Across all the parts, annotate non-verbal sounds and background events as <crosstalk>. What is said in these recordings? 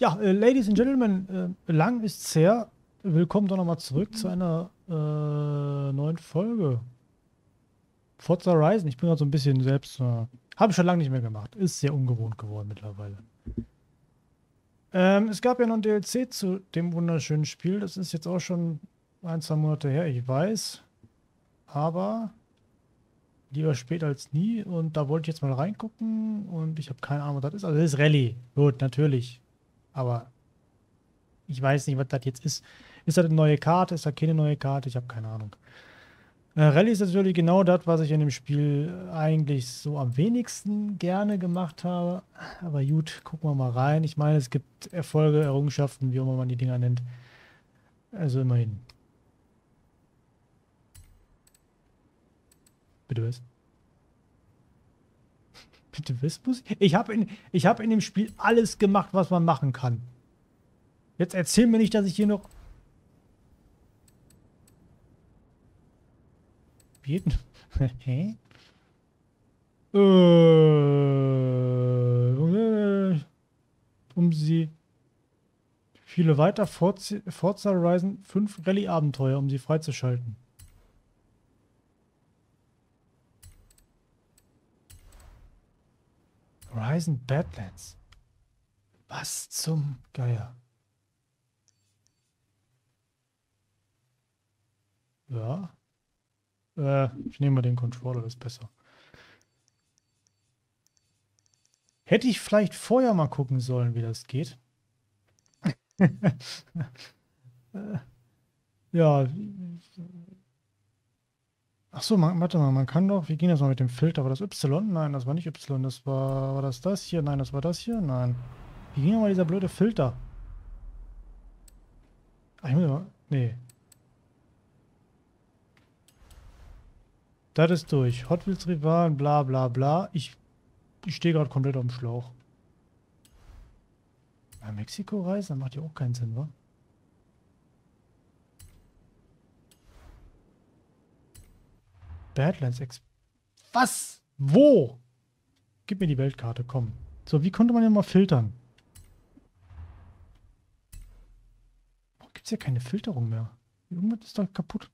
Ja, äh, Ladies and Gentlemen, äh, lang ist's her. Willkommen doch nochmal zurück zu einer äh, neuen Folge. Forza Horizon, ich bin gerade so ein bisschen selbst. Äh, Habe ich schon lange nicht mehr gemacht. Ist sehr ungewohnt geworden mittlerweile. Ähm, es gab ja noch ein DLC zu dem wunderschönen Spiel. Das ist jetzt auch schon ein, zwei Monate her, ich weiß. Aber lieber spät als nie. Und da wollte ich jetzt mal reingucken und ich habe keine Ahnung, was das ist. Also das ist Rallye. Gut, natürlich. Aber ich weiß nicht, was das jetzt ist. Ist das eine neue Karte? Ist das keine neue Karte? Ich habe keine Ahnung. Äh, Rallye ist natürlich genau das, was ich in dem Spiel eigentlich so am wenigsten gerne gemacht habe. Aber gut, gucken wir mal rein. Ich meine, es gibt Erfolge, Errungenschaften, wie immer man die Dinger nennt. Also immerhin. Bitte was? Muss ich? Habe in, hab in dem Spiel alles gemacht, was man machen kann. Jetzt erzähl mir nicht, dass ich hier noch... Denn... <laughs> Hä? Äh, um sie... Viele weiter Forza Horizon 5 Rallye-Abenteuer, um sie freizuschalten. Horizon Badlands. Was zum Geier? Ja. Äh, ich nehme mal den Controller, das ist besser. Hätte ich vielleicht vorher mal gucken sollen, wie das geht. <laughs> Äh, ja. Ach so, man, warte mal, man kann doch, wie ging das mal mit dem Filter? War das Y? Nein, das war nicht Y, das war, war das das hier? Nein, das war das hier? Nein. Wie ging mal dieser blöde Filter? Ach, ich muss mal, nee. Das ist durch. Hot Wheels Rivalen, bla bla bla. Ich, ich stehe gerade komplett auf dem Schlauch. Nach Mexiko reisen? macht ja auch keinen Sinn, wa? Badlands Ex... Was? Wo? Gib mir die Weltkarte, komm. So, wie konnte man ja mal filtern? Gibt es hier keine Filterung mehr? Irgendwas ist doch kaputt.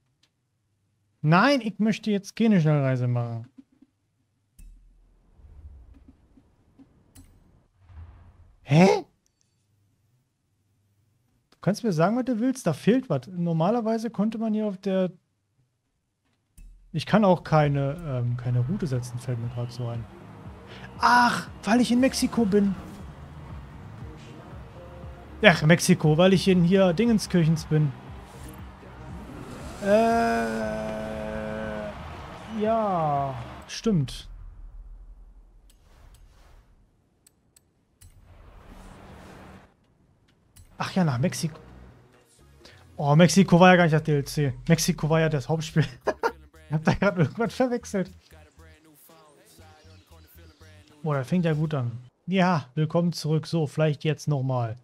Nein, ich möchte jetzt keine Schnellreise machen. Hä? Du kannst mir sagen, was du willst. Da fehlt was. Normalerweise konnte man hier auf der ich kann auch keine, ähm, keine Route setzen, fällt mir gerade so ein. Ach, weil ich in Mexiko bin. Ach, Mexiko, weil ich in hier Dingenskirchens bin. Äh, ja, stimmt. Ach ja, nach Mexiko. Oh, Mexiko war ja gar nicht das DLC. Mexiko war ja das Hauptspiel. <laughs> Ich hab da gerade irgendwas verwechselt. Oh, das fängt ja gut an. Ja, willkommen zurück. So, vielleicht jetzt nochmal.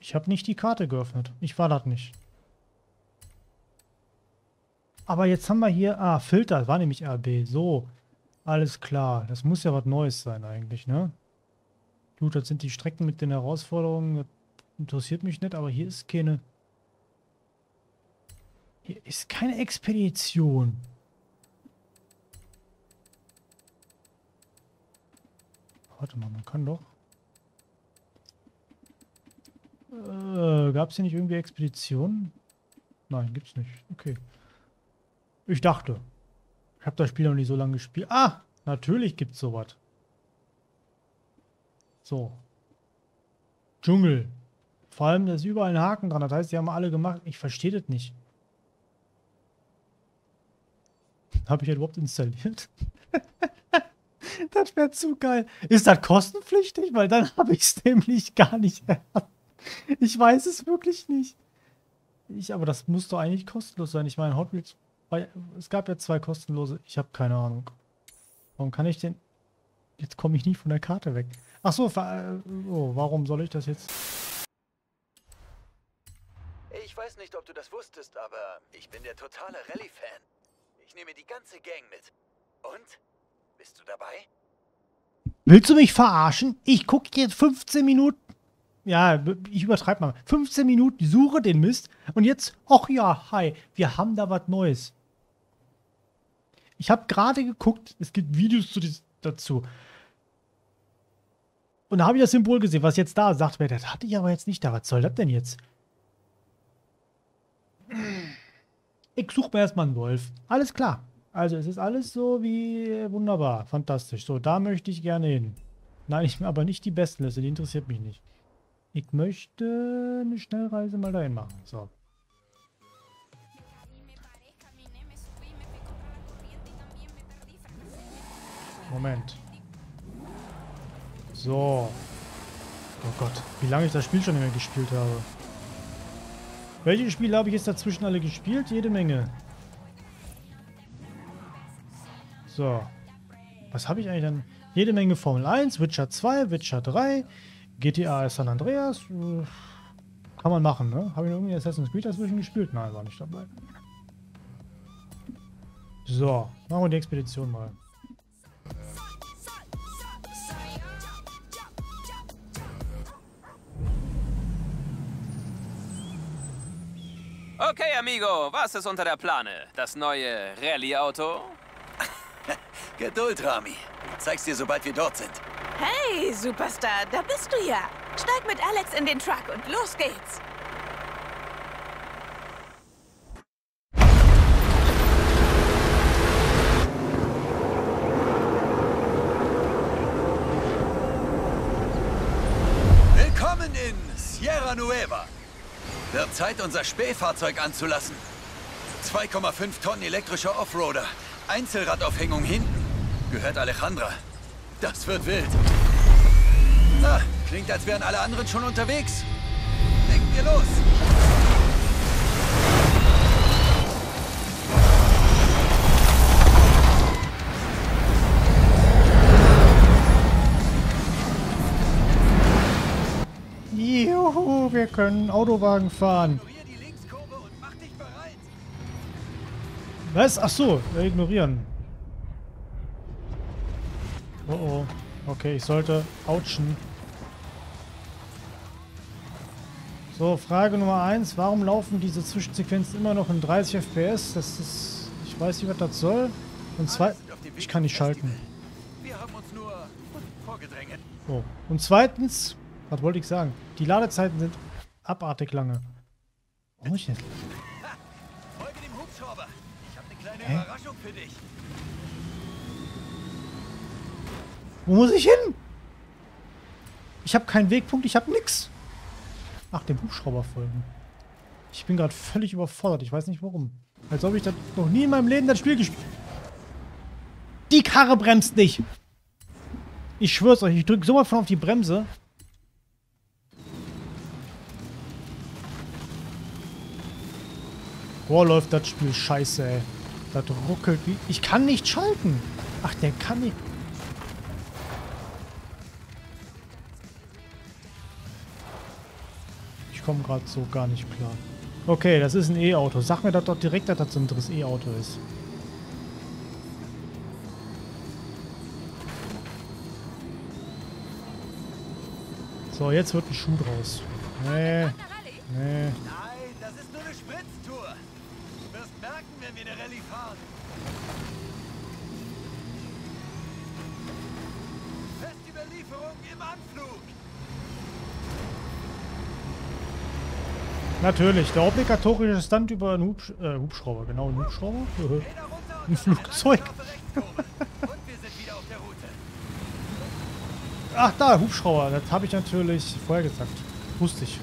Ich habe nicht die Karte geöffnet. Ich war das nicht. Aber jetzt haben wir hier... Ah, Filter. War nämlich RB. So. Alles klar. Das muss ja was Neues sein eigentlich, ne? Gut, das sind die Strecken mit den Herausforderungen. Interessiert mich nicht, aber hier ist keine... Hier ist keine Expedition. Warte mal, man kann doch... Äh, Gab es hier nicht irgendwie Expeditionen? Nein, gibt's nicht. Okay. Ich dachte. Ich habe das Spiel noch nicht so lange gespielt. Ah, natürlich gibt's sowas. So. Dschungel. Vor allem, da ist überall ein Haken dran. Das heißt, die haben alle gemacht. Ich verstehe das nicht. <laughs> Habe ich überhaupt installiert? <laughs> das wäre zu geil. Ist das kostenpflichtig? Weil dann habe ich es nämlich gar nicht. <laughs> ich weiß es wirklich nicht. Ich, aber das muss doch eigentlich kostenlos sein. Ich meine, Hot Wheels, es gab ja zwei kostenlose. Ich habe keine Ahnung. Warum kann ich denn... Jetzt komme ich nie von der Karte weg. Ach so, oh, warum soll ich das jetzt... Ich weiß nicht, ob du das wusstest, aber ich bin der totale Rallye-Fan. Ich nehme die ganze Gang mit. Und Bist du dabei? Willst du mich verarschen? Ich gucke jetzt 15 Minuten. Ja, ich übertreibe mal. 15 Minuten, suche den Mist. Und jetzt, ach ja, hi, wir haben da was Neues. Ich habe gerade geguckt, es gibt Videos zu, dazu. Und da habe ich das Symbol gesehen, was jetzt da sagt das hatte ich aber jetzt nicht da. Was soll das denn jetzt? Ich suche mir erstmal einen Wolf. Alles klar. Also es ist alles so wie wunderbar, fantastisch. So, da möchte ich gerne hin. Nein, ich aber nicht die Bestenliste, die interessiert mich nicht. Ich möchte eine Schnellreise mal dahin machen. So. Moment. So. Oh Gott, wie lange ich das Spiel schon mehr gespielt habe. Welche Spiele habe ich jetzt dazwischen alle gespielt? Jede Menge. So. Was habe ich eigentlich dann? Jede Menge Formel 1, Witcher 2, Witcher 3, GTA San Andreas. Kann man machen, ne? Habe ich noch irgendwie Assassin's Creed dazwischen gespielt? Nein, war nicht dabei. So, machen wir die Expedition mal. Okay, amigo, was ist unter der Plane? Das neue Rallye-Auto? <laughs> Geduld, Rami. Zeig's dir, sobald wir dort sind. Hey, Superstar, da bist du ja. Steig mit Alex in den Truck und los geht's. Willkommen in Sierra Nueva. Wird Zeit, unser Spähfahrzeug anzulassen. 2,5 Tonnen elektrischer Offroader. Einzelradaufhängung hinten. Gehört Alejandra. Das wird wild. Ah, klingt, als wären alle anderen schon unterwegs. Legen wir los. Juhu, wir können Autowagen fahren. Was? Ach so, ignorieren. Oh oh. Okay, ich sollte ouchen. So, Frage Nummer 1. Warum laufen diese Zwischensequenzen immer noch in 30 FPS? Das ist... Ich weiß nicht, was das soll. Und zwei... Ich kann nicht schalten. Oh. Und zweitens... Was wollte ich sagen? Die Ladezeiten sind abartig lange. Warum ich jetzt? Folge dem Hubschrauber. Ich habe eine kleine Hä? Überraschung für dich. Wo muss ich hin? Ich habe keinen Wegpunkt, ich habe nix. Ach, dem Hubschrauber folgen. Ich bin gerade völlig überfordert. Ich weiß nicht warum. Als ob ich das noch nie in meinem Leben das Spiel gespielt Die Karre bremst nicht. Ich schwör's euch, ich drücke so mal von auf die Bremse. Boah, läuft das Spiel scheiße, ey. Das ruckelt wie... Ich kann nicht schalten. Ach, der kann nicht... komme gerade so gar nicht klar. Okay, das ist ein E-Auto. Sag mir das doch direkt, dass das so ein anderes E-Auto ist. So, jetzt wird ein Schuh draus. Nee. Nee. Nein, das ist nur eine Spritztour. Du wirst merken, wenn wir eine Rallye fahren. Festüberlieferung im Anflug. Natürlich, der obligatorische Stunt über einen Hubsch äh, Hubschrauber, genau, <laughs> ein Hubschrauber? ein Flugzeug. Ach da, Hubschrauber, das habe ich natürlich vorher gesagt. Wusste ich.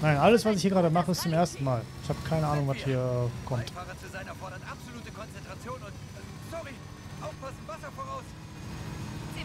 Nein, alles was ich hier gerade mache ist zum ersten Mal. Ich habe keine Ahnung, was hier kommt.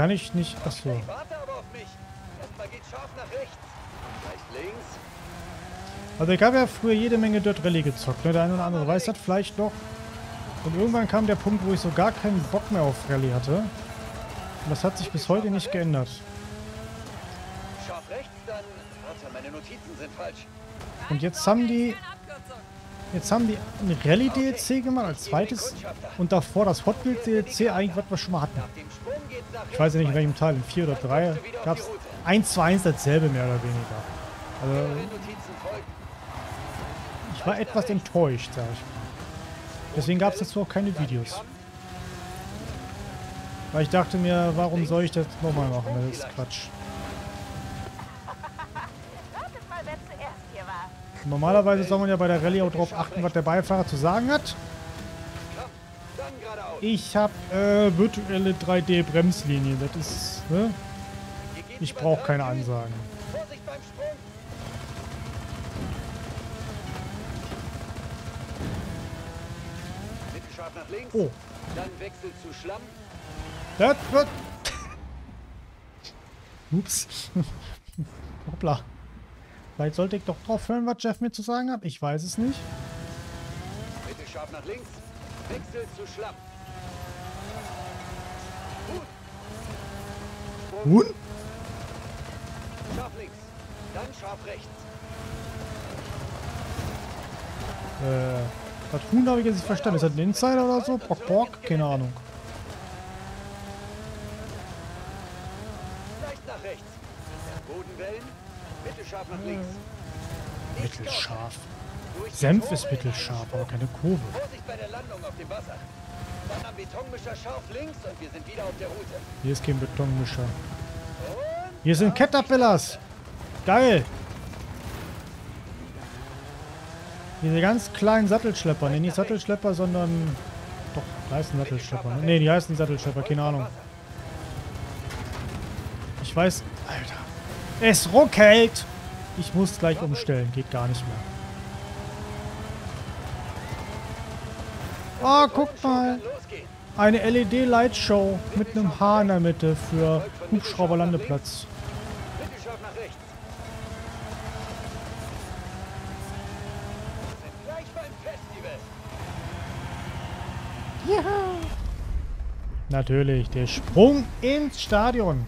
Kann ich nicht. Achso. Hey, warte aber auf mich. Erstmal geht scharf nach rechts. Vielleicht links. Also ich habe ja früher jede Menge Dirt Rally gezockt. Ne? Der eine oder andere weiß das vielleicht noch. Und irgendwann kam der Punkt, wo ich so gar keinen Bock mehr auf Rallye hatte. Und das hat sich bis heute nicht geändert. Scharf rechts, dann... Warte, meine Notizen sind falsch. Und jetzt haben die... Jetzt haben die ein Rallye-DLC gemacht als zweites. Und davor das Hot Wheels DLC, eigentlich was wir schon mal hatten. Ich weiß ja nicht in welchem Teil, in 4 oder 3 gab es 1 zu 1 dasselbe mehr oder weniger. Also ich war etwas enttäuscht, sag ich mal. Deswegen gab es dazu auch keine Videos. Weil ich dachte mir, warum soll ich das nochmal machen? Das ist Quatsch. Normalerweise soll man ja bei der Rallye auch darauf achten, was der Beifahrer zu sagen hat. Ich habe äh, virtuelle 3D-Bremslinien. Das ist, ne? Ich brauche keine. Ansagen. Oh, Dann Wechsel zu Schlamm. das wird... Ups. <laughs> Hoppla. Vielleicht sollte ich doch drauf hören, was Jeff mir zu sagen hat. Ich weiß es nicht. Bitte scharf nach links. Wechsel zu. Sprung. Nun? Scharf links. Dann scharf rechts. Äh, das Huhn habe ich jetzt nicht verstanden. Ist das ein Insider oder so? Bock, Bock? Keine Ahnung. Leicht nach rechts. Bodenwellen. Bitte scharf nach links. Mittelscharf. Senf ist mittelscharf, aber keine Kurve. Der Landung auf dem Wasser. Dann am Betonmischer scharf links und wir sind wieder auf der Route. Hier ist kein Betonmischer. Hier sind Caterpillars. Geil. Diese ganz kleinen Sattelschlepper. Ne, nicht Sattelschlepper, sondern... Doch, die heißen Sattelschlepper. Ne, die heißen Sattelschlepper. Keine Ahnung. Ich weiß... Alter. Es ruckelt. Ich muss gleich umstellen. Geht gar nicht mehr. Oh, guck mal. Eine LED-Lightshow mit einem Haar in der Mitte für Hubschrauberlandeplatz. Natürlich, der Sprung ins Stadion.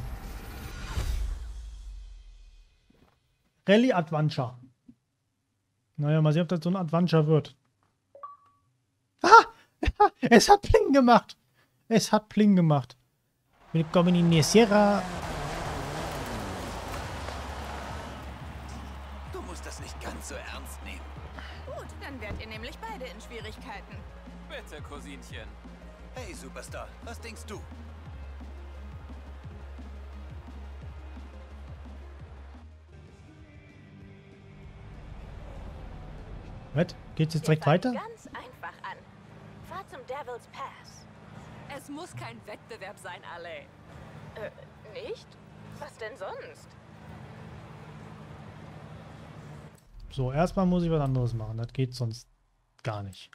Rallye Adventure. Naja, mal sehen, ob das so ein Adventure wird. Es hat Pling gemacht. Es hat Pling gemacht. Willkommen in der Sierra. Du musst das nicht ganz so ernst nehmen. Gut, dann werdet ihr nämlich beide in Schwierigkeiten. Bitte, Cousinchen. Hey, Superstar, was denkst du? Was? Geht's jetzt direkt weiter? ganz einfach an. Fahr zum Devil's Pass. Es muss kein Wettbewerb sein, alle. Äh, nicht? Was denn sonst? So, erstmal muss ich was anderes machen. Das geht sonst gar nicht.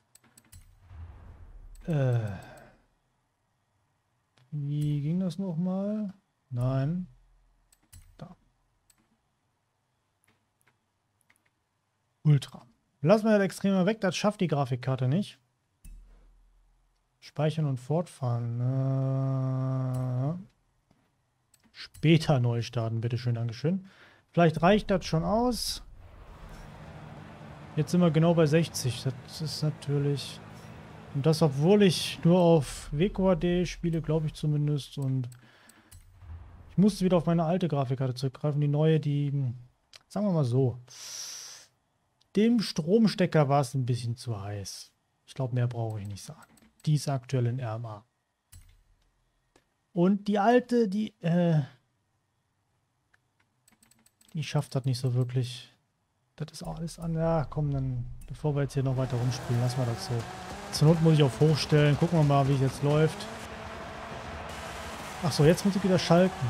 Äh. Wie ging das nochmal? Nein. Da. Ultra. Lassen wir das Extreme weg, das schafft die Grafikkarte nicht. Speichern und fortfahren. Äh, später neu starten, bitteschön, Dankeschön. Vielleicht reicht das schon aus. Jetzt sind wir genau bei 60. Das ist natürlich... Und das, obwohl ich nur auf WQHD spiele, glaube ich zumindest. Und ich musste wieder auf meine alte Grafikkarte zurückgreifen. Die neue, die... Sagen wir mal so. Dem Stromstecker war es ein bisschen zu heiß. Ich glaube, mehr brauche ich nicht sagen. Die ist aktuell in RMA. Und die alte, die... Äh, die schafft das nicht so wirklich. Das ist auch alles an. Ja, komm, dann, bevor wir jetzt hier noch weiter rumspielen, lassen wir das so. Zur Not muss ich auf hochstellen. Gucken wir mal, wie es jetzt läuft. Ach so, jetzt muss ich wieder schalten.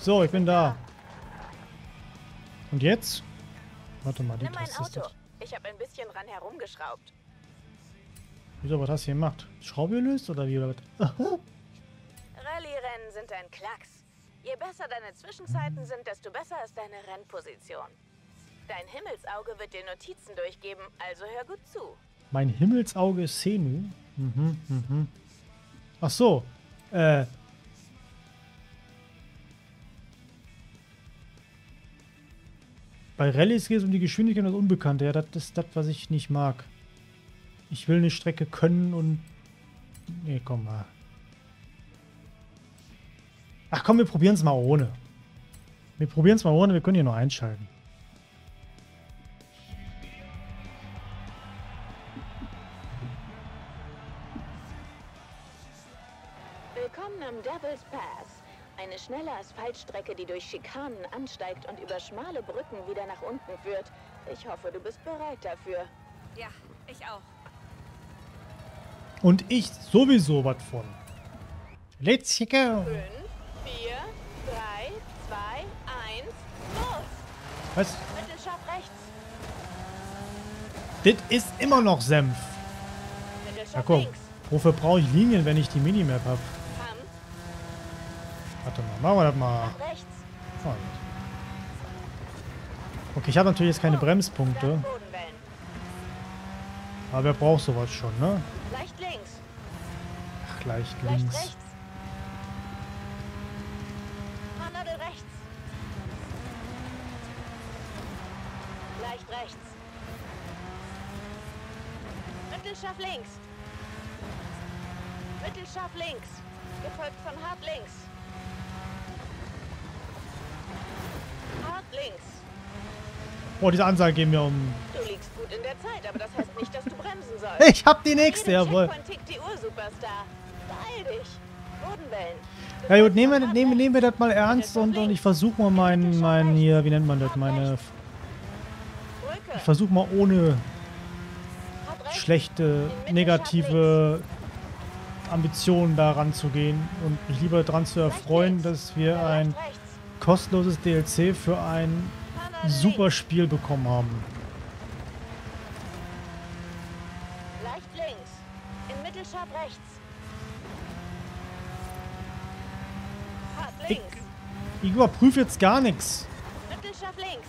So, ich bin da. Und jetzt? Warte mal, die Nimm mein Auto. Ich habe ein bisschen dran herumgeschraubt. Wieso, was hast du gemacht? Schraube gelöst oder wie? <laughs> Rallye-Rennen sind ein Klacks. Je besser deine Zwischenzeiten sind, desto besser ist deine Rennposition. Dein Himmelsauge wird dir Notizen durchgeben, also hör gut zu. Mein Himmelsauge ist Senu. Mhm, mhm. Ach so. Äh. Bei Rallyes geht es um die Geschwindigkeit und das Unbekannte. Ja, das ist das, was ich nicht mag. Ich will eine Strecke können und... Nee, komm mal. Ach komm, wir probieren es mal ohne. Wir probieren es mal ohne, wir können hier noch einschalten. Schnelle Asphaltstrecke, die durch Schikanen ansteigt und über schmale Brücken wieder nach unten führt. Ich hoffe, du bist bereit dafür. Ja, ich auch. Und ich sowieso was von. Let's go. 5, 4, 3, 2, 1, los! Was? Mittelscharf rechts, Das ist immer noch Senf. Ja Mittelscharf komm, links. wofür brauche ich Linien, wenn ich die Minimap habe? Warte mal, machen wir das mal. Oh. Okay, ich habe natürlich jetzt keine Dann Bremspunkte, aber wer braucht sowas schon, ne? Ach, leicht links. rechts. Haarnadel rechts. Leicht rechts. Mittelscharf links. Mittelscharf links. Gefolgt von hart links. Hart links. Oh, diese Ansage gehen mir um... Du liegst gut in der Zeit, aber das heißt nicht, dass du bremsen <laughs> sollst. Ich hab die nächste, jawohl. Ja gut, nehmen wir, nehmen, nehmen wir das mal ernst und, und ich versuche mal meinen, meinen hier, wie nennt man das, meine... Ich versuche mal ohne schlechte, negative Ambitionen da ranzugehen und mich lieber daran zu erfreuen, dass wir ein kostenloses DLC für ein super links. Spiel bekommen haben. Leicht links. In Mittelscharf rechts. Hart Ich, links. ich überprüfe jetzt gar nichts. Mittelscharf links.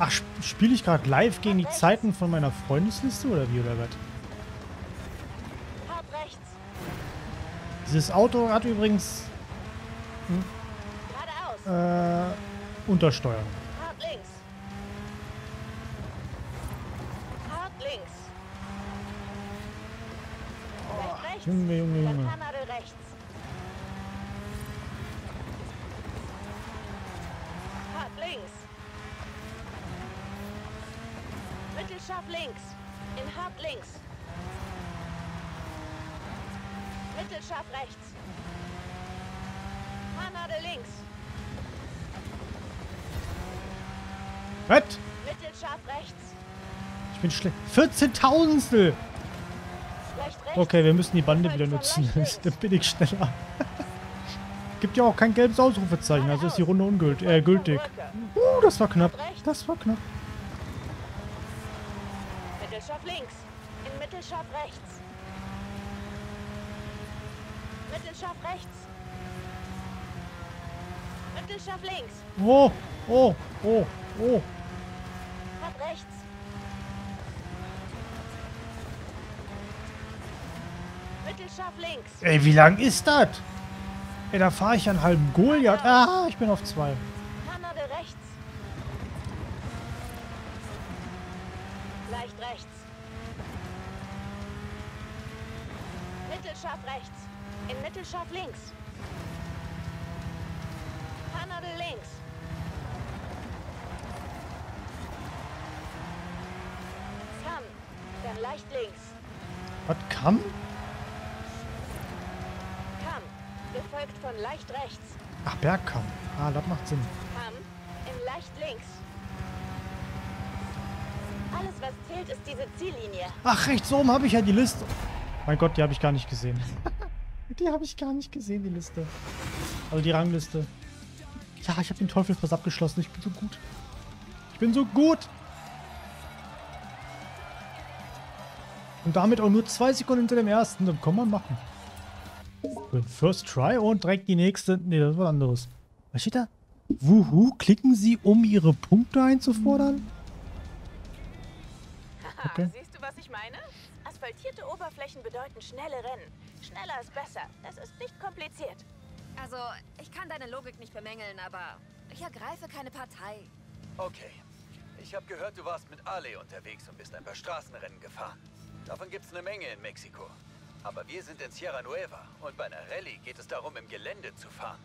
Ach, spiele ich gerade live gegen die Zeiten von meiner Freundesliste oder wie oder was? Dieses Auto hat übrigens Geradeaus. äh, Untersteuern. Hart links. Hart links. Rechts. Junge, Junge, Junge. Rechts. Hart links. Mittelscharf links. In hart links. Mittelscharf rechts. Haarnadel links. Was? Mittelscharf rechts. Ich bin schlecht. 14.000stel! Leicht rechts. Okay, wir müssen die Bande wieder nutzen. <laughs> Dann bin ich schneller. <laughs> Gibt ja auch kein gelbes Ausrufezeichen, also ist die Runde ungültig. Äh, gültig. Uh, das war knapp. Das war knapp. Mittelscharf links. In Mittelscharf rechts. Mittelscharf rechts. Mittelscharf links. Oh, oh, oh, oh. Ey, wie lang ist das? Ey, da fahre ich einen halben Goliath. Ah, ich bin auf zwei. Haarnadel rechts. Leicht rechts. Mittelscharf rechts. In Mittelscharf links. Haarnadel links. Kamm. Dann leicht links. Was kam? Kamm. Gefolgt von leicht rechts. Ach, Bergkamm. Ah, das macht Sinn. Kamm. In leicht links. Alles, was zählt, ist diese Ziellinie. Ach, rechts oben habe ich ja die Liste. Mein Gott, die habe ich gar nicht gesehen. <laughs> die habe ich gar nicht gesehen, die Liste. Also die Rangliste. Ja, ich habe den Teufelspass abgeschlossen. Ich bin so gut. Ich bin so gut. Und damit auch nur zwei Sekunden hinter dem ersten. Dann kann man machen. First try und direkt die nächste. Ne, das was anderes. Was steht da? Wuhu, klicken Sie, um Ihre Punkte einzufordern? Haha, Okay. siehst du, was ich meine? Asphaltierte Oberflächen bedeuten schnelle Rennen. Schneller ist besser. Es ist nicht kompliziert. Also, ich kann deine Logik nicht bemängeln, aber ich ergreife keine Partei. Okay. Ich habe gehört, du warst mit Ale unterwegs und bist ein paar Straßenrennen gefahren. Davon gibt's eine Menge in Mexiko. Aber wir sind in Sierra Nueva und bei einer Rallye geht es darum, im Gelände zu fahren.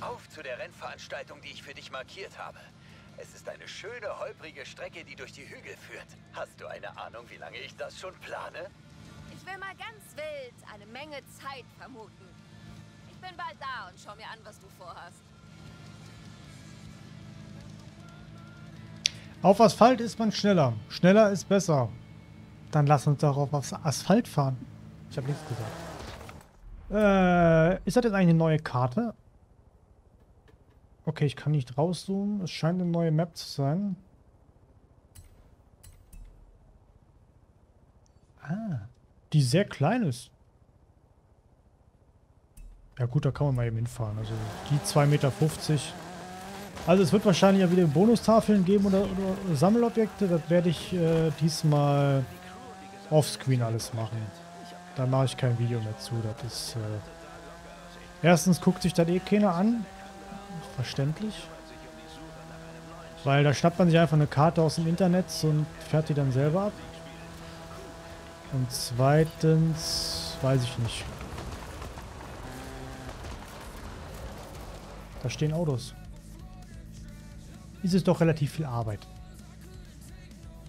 Auf zu der Rennveranstaltung, die ich für dich markiert habe. Es ist eine schöne, holprige Strecke, die durch die Hügel führt. Hast du eine Ahnung, wie lange ich das schon plane? Ich will mal ganz wild eine Menge Zeit vermuten. Ich bin bald da und schau mir an, was du vorhast. Auf Asphalt ist man schneller. Schneller ist besser. Dann lass uns doch auf As- Asphalt fahren. Ich habe nichts gesagt. Äh, ist das jetzt eigentlich eine neue Karte? Okay, ich kann nicht rauszoomen. Es scheint eine neue Map zu sein. Ah, die sehr klein ist. Ja gut, da kann man mal eben hinfahren. Also die 2,50 Meter. Also es wird wahrscheinlich ja wieder Bonustafeln geben oder, oder Sammelobjekte. Das werde ich äh, diesmal offscreen alles machen. Da mache ich kein Video mehr zu. Das ist... Äh Erstens guckt sich das eh keiner an. Verständlich. Weil da schnappt man sich einfach eine Karte aus dem Internet und fährt die dann selber ab. Und zweitens... Weiß ich nicht. Da stehen Autos ist es doch relativ viel Arbeit.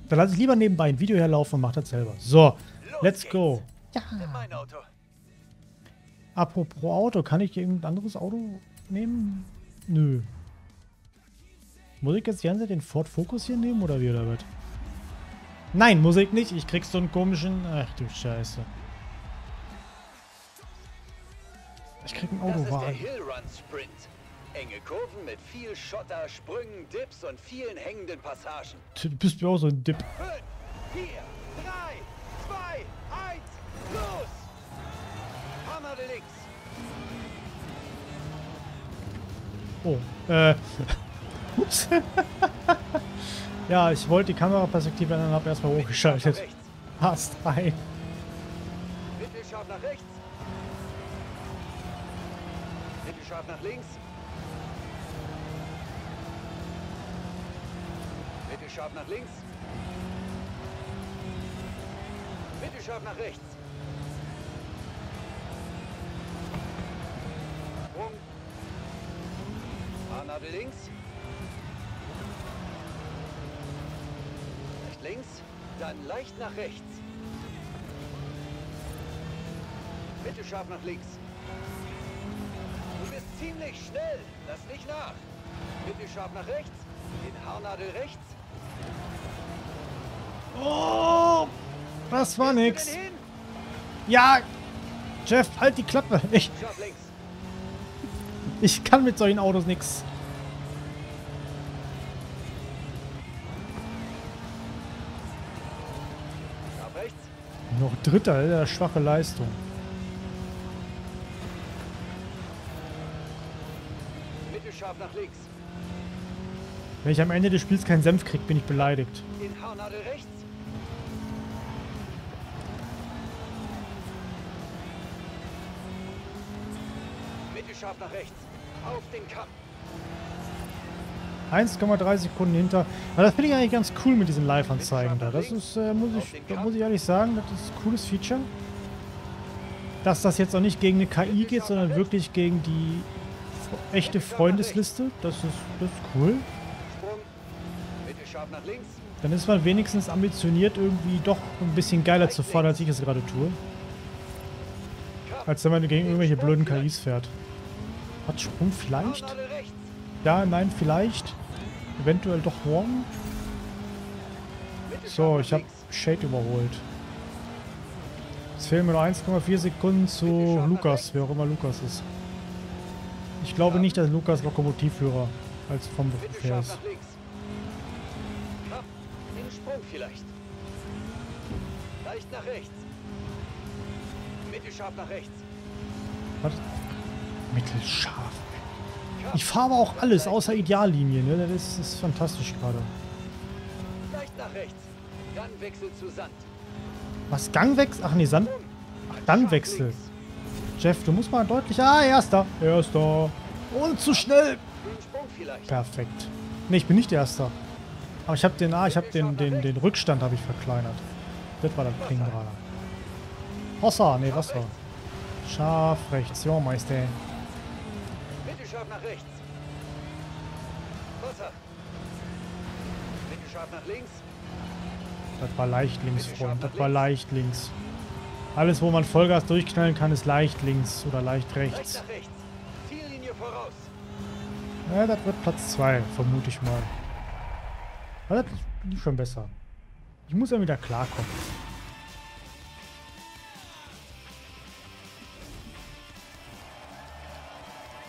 Dann lasse ich lieber nebenbei ein Video herlaufen und mache das selber. So, let's go. Nimm mein Auto. Apropos Auto, kann ich irgendein anderes Auto nehmen? Nö. Muss ich jetzt die ganze Zeit den Ford Focus hier nehmen oder wie oder was? Nein, muss ich nicht. Ich krieg so einen komischen... Ach du Scheiße. Ich krieg einen Das ist der Autowagen. Hill Run Sprint. Enge Kurven mit viel Schotter, Sprüngen, Dips und vielen hängenden Passagen. Du bist mir auch so ein Dip. 5, 4, 3, 2, 1, los! Hammer links. Oh, äh. Ups. <laughs> ja, ich wollte die Kameraperspektive ändern habe erstmal hochgeschaltet. Passt rein. Mittelscharf nach rechts. Mittelscharf nach links. Mittelscharf nach links. Mittelscharf nach rechts. Fahrnadel links. Leicht links, dann leicht nach rechts. Bitte scharf nach links. Du bist ziemlich schnell. Lass nicht nach. Bitte scharf nach rechts. Den Haarnadel rechts. Oh, das war nix. Ja, Jeff, halt die Klappe. Ich, ich kann mit solchen Autos nix. Noch Dritter, ja schwache Leistung. Bitte scharf nach links. Wenn ich am Ende des Spiels keinen Senf krieg, bin ich beleidigt. Den Haarnadel rechts. Bitte scharf nach rechts. Auf den Kamm. 1,3 Sekunden hinter. Aber das finde ich eigentlich ganz cool mit diesen Live-Anzeigen da. Das ist, äh, muss ich, da muss ich ehrlich sagen, das ist ein cooles Feature. Dass das jetzt auch nicht gegen eine KI geht, sondern wirklich gegen die echte Freundesliste. Das ist, das ist cool. Dann ist man wenigstens ambitioniert, irgendwie doch ein bisschen geiler zu fahren, als ich es gerade tue. Als wenn man gegen irgendwelche blöden KIs fährt. Hat Sprung vielleicht? Ja, nein, vielleicht. Eventuell doch morgen. So, ich habe. Shade überholt. Es fehlen mir nur 1,4 Sekunden zu Lukas, wer auch immer Lukas ist. Ich glaube nicht, dass Lukas Lokomotivführer als vom Verkehr scharf ist. den Sprung vielleicht. Leicht nach rechts. Mittelscharf nach rechts. Warte. Mittelscharf. Ich fahre aber auch alles außer Ideallinie, ne? Das ist fantastisch gerade. Leicht nach rechts. Dann Wechsel zu Sand. Was? Gangwechsel? Ach nee, Sand. Ach, dann Wechsel. Jeff, du musst mal deutlich. Ah, erster. Erster. Und zu schnell. Perfekt. Ne, ich bin nicht erster. Aber ich habe den, ah, ich habe den, den, den Rückstand habe ich verkleinert. Das war das Ding gerade. Wasser, nee, Wasser. Scharf rechts, ja, Meister. Rechts. Wasser. Mittelscharf nach links. Das war leicht links, Freund. Das war leicht links. Alles, wo man Vollgas durchknallen kann, ist leicht links oder leicht rechts. nach rechts. Ziellinie voraus. Ja, das wird Platz 2, vermute ich mal. Aber das lief schon besser. Ich muss ja wieder klarkommen.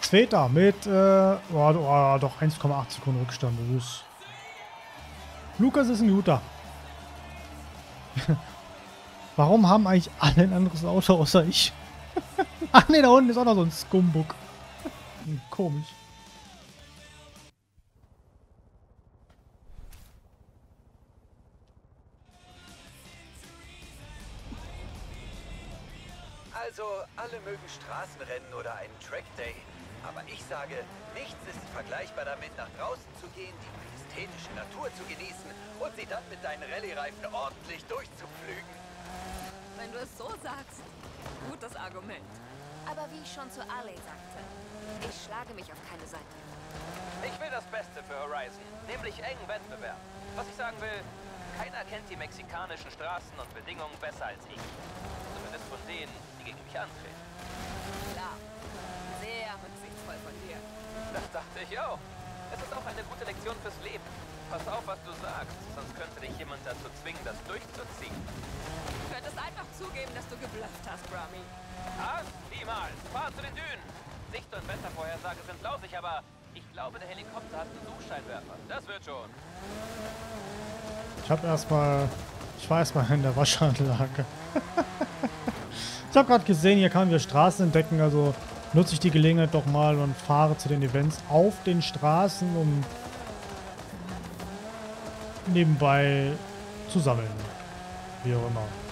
Zweiter mit, äh, oh, oh, doch 1,8 Sekunden Rückstand. Das ist Lukas ist ein guter. <laughs> Warum haben eigentlich alle ein anderes Auto außer ich? <laughs> Ach ne, da unten ist auch noch so ein Scumbug. <laughs> Hm, Komisch. Also, alle mögen Straßenrennen oder einen Track Day. Aber ich sage, nichts ist vergleichbar damit, nach draußen zu gehen, die majestätische Natur zu genießen und sie dann mit deinen Rallye-Reifen ordentlich durchzupflügen. Wenn du es so sagst. Gutes Argument. Aber wie ich schon zu Ali sagte, ich schlage mich auf keine Seite. Ich will das Beste für Horizon, nämlich engen Wettbewerb. Was ich sagen will, keiner kennt die mexikanischen Straßen und Bedingungen besser als ich. Zumindest von denen, die gegen mich antreten. Das dachte ich auch. Es ist auch eine gute Lektion fürs Leben. Pass auf, was du sagst, sonst könnte dich jemand dazu zwingen, das durchzuziehen. Du könntest einfach zugeben, dass du geblufft hast, Rami. Ah, niemals. Fahr zu den Dünen. Sicht- und Wettervorhersage sind lausig, aber ich glaube, der Helikopter hat einen Suchscheinwerfer. Das wird schon. Ich habe erstmal. Ich war erstmal in der Waschanlage. <laughs> ich habe gerade gesehen, hier kann wir Straßen entdecken, also nutze ich die Gelegenheit doch mal und fahre zu den Events auf den Straßen, um nebenbei zu sammeln. Wie auch immer.